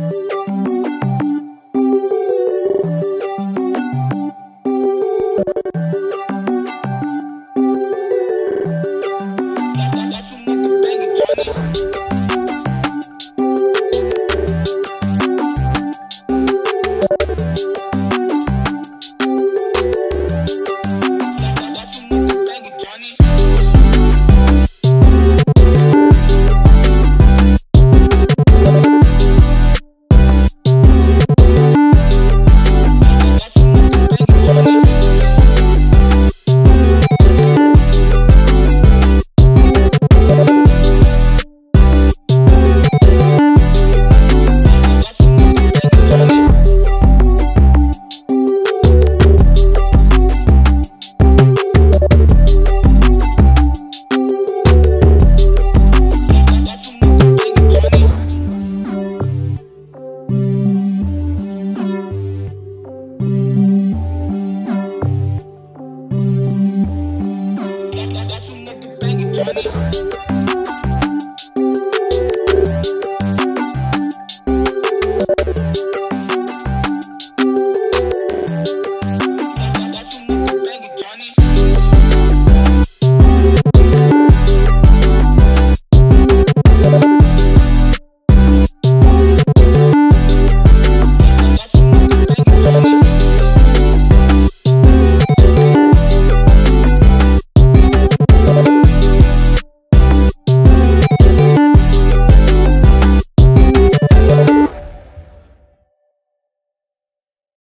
Música